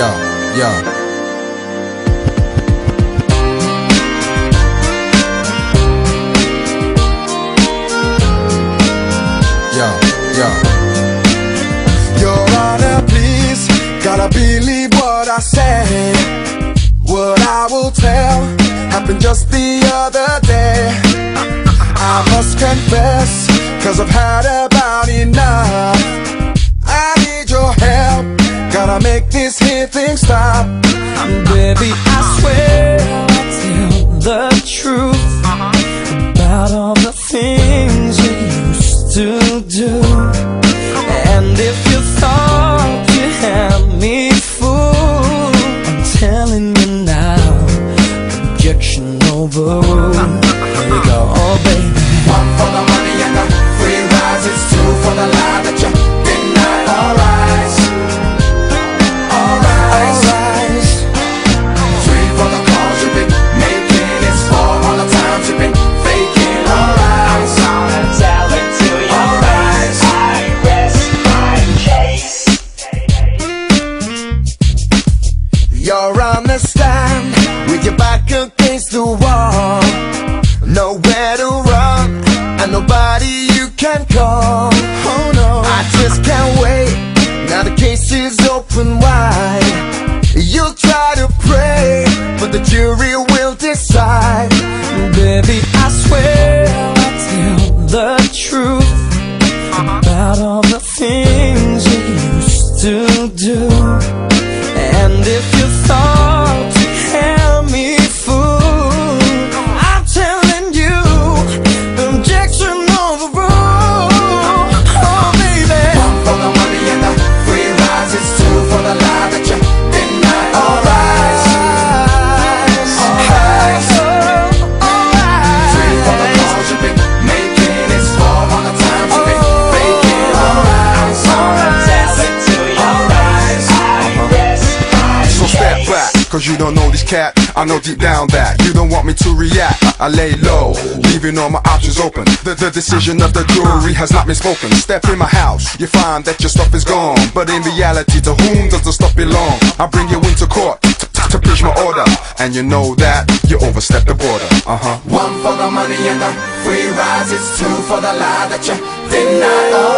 yo, yo. Yo, yo. Your Honor, please, gotta believe what I say. What I will tell happened just the other day. I must confess, cause I've had about enough. Gotta make this here thing stop. Baby, I swear I'll tell the truth about all the things you used to do. And if you thought you had me fooled, I'm telling you now, objection overruled. The stand with your back against the wall. Nowhere to run and nobody you can call. Oh no, I just can't wait. Now the case is open wide. You'll try to pray, but the jury will decide. Baby, I swear I'll tell the truth about all the things you used to do. And if you thought cause you don't know this cat. I know deep down that you don't want me to react. I lay low, leaving all my options open. The, the decision of the jury has not been spoken. Step in my house, you find that your stuff is gone. But in reality, to whom does the stuff belong? I bring you into court to preach my order. And you know that you overstepped the border. Uh huh. One for the money and the free rides, it's two for the lie that you deny.